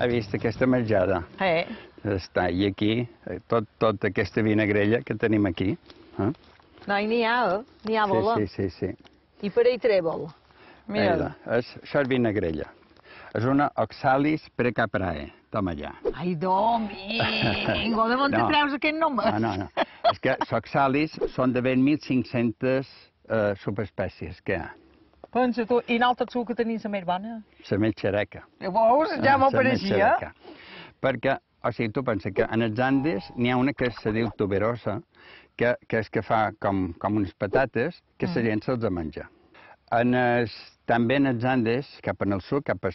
ha vist aquesta menjada. Eh? Està, i aquí, eh, tot, tota aquesta vinagrella que tenim aquí. Eh? No, i n'hi ha, eh? N'hi ha bola. Sí, sí, sí. sí. I per ahí trèvol. Mira. Mira, és, això és vinagrella. És una oxalis precaprae. Toma ja. Ai, Domingo, de on No. treus aquest nom? No, no, no. És que oxalis són de ben 1.500 eh, subespècies que hi ha. Pensa tu, i nosaltres tu que tenim la més bona? La més xereca. Veus? Ja m'ho pareixia. Perquè, o sigui, tu pensa que en els Andes n'hi ha una que se diu tuberosa, que, que és que fa com, com unes patates, que la gent se'ls menja. En els, també en els Andes, cap en el sud, cap a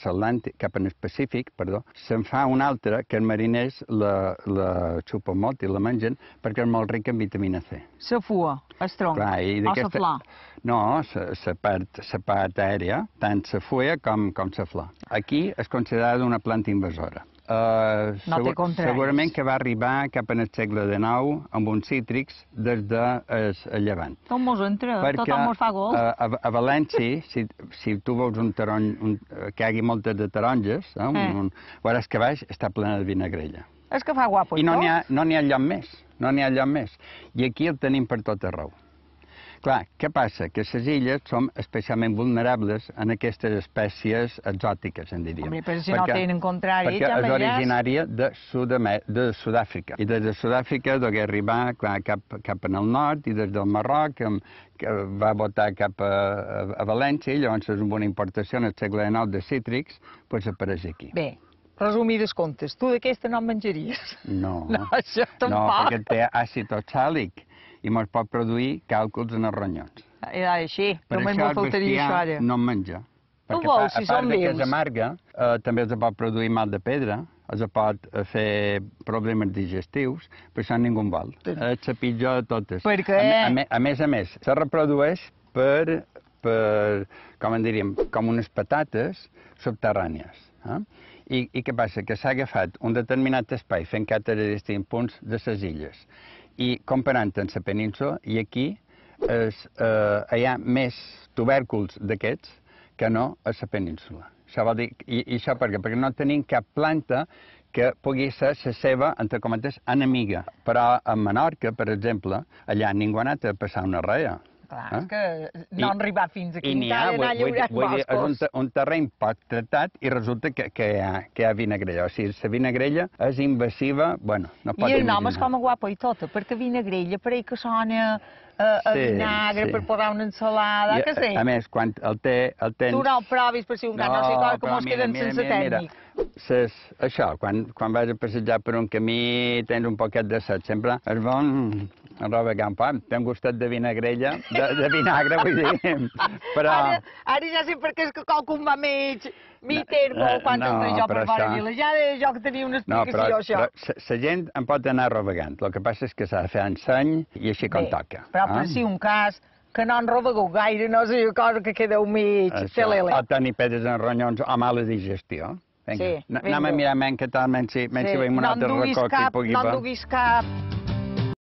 cap en el Pacífic, perdó, se'n fa una altra que els mariners la, la xupen molt i la mengen perquè és molt rica en vitamina C. La fua, el tronc, Clar, i o d'aquesta- flor. No, la part, part aèria, tant la fulla com, com la flor. Aquí és considerada una planta invasora. Uh, No té contraris. segurament que va arribar cap en el segle XIX amb uns cítrics des de el, el llevant. Tot mos entra, tothom mos fa gol. a, a, a València, si, si tu vols un taron, un, eh, que hi hagi moltes de taronges, eh, un, Eh. un, veuràs que baix està plena de vinagrella. És que fa guapo I no tot. n'hi ha, no ha lloc més, no n'hi ha lloc més. I aquí el tenim per tot arreu. Clar, què passa? Que les illes som especialment vulnerables en aquestes espècies exòtiques, en diríem. Home, però si no tenen contrari, Perquè ja és originària de, Sudame de Sud-àfrica. I des de Sud-àfrica degué arribar clar, cap, cap en el nord i des del Marroc, que, que va votar cap a, a, a València, i llavors amb una importació en el segle XIX de cítrics, doncs apareix aquí. Bé, resumides comptes, tu d'aquesta no en menjaries. No, No, això no, tampoc. perquè té àcid oxàlic i mos pot produir càlculs en els ronyons. Era així, Per només això me faltaria això ara. no en menja. Tu Perquè vols, a, si a part de que vius. és amarga, eh, també els pot produir mal de pedra, els pot eh, fer problemes digestius, per això ningú en vol. És la pitjor de totes. Per què? A, a, a més a més, se reprodueix per, per com en diríem, com unes patates subterrànies. Eh? I, I què passa? Que s'ha agafat un determinat espai fent càtera de distints punts de les illes i comparant amb la península i aquí es, eh, hi ha més tubèrculs d'aquests que no a la península. Això vol dir, i, i això per què? Perquè no tenim cap planta que pugui ser la seva, entre cometes, enemiga. Però a Menorca, per exemple, allà ningú ha anat a passar una rea. Clar, Eh? és que no han arribat fins aquí, encara vull, anar vull, vull dir, és un, boscos. un terreny poc tractat i resulta que, que, hi ha, que hi ha vinagrella. O sigui, la vinagrella és invasiva, bueno, no pot I el nom és com a guapo i tot, perquè vinagrella, per ahí que sona a, a Sí, vinagre sí. per posar una ensalada, que sé. a, més, quan el, té, el tens... Tu no el provis per si un no, sé cosa, que però mos queden sense tècnic. Ses, això, quan, quan vas a passejar per un camí tens un poquet de set, sempre és bon arroba campa, té un gustet de vinagrella, de, de vinagre, vull dir, però... Ara, ara ja sé per què és que qualcun va mig, mi terbo, eh, quan no, entro jo per fora això- de la ja de jo que tenia una No, explicació, però, això. però la gent en pot anar rovegant. El que passa és que s'ha de fer enseny i així com toca. però per eh? si un cas que no en robegueu gaire, no sé, cosa que quedeu mig, Això, telele. O tenir pedres en ronyons o mala digestió. Vinga, Sí, anem a mirar men que tal, men si, men si veiem un no altre racó que hi pugui no en duguis cap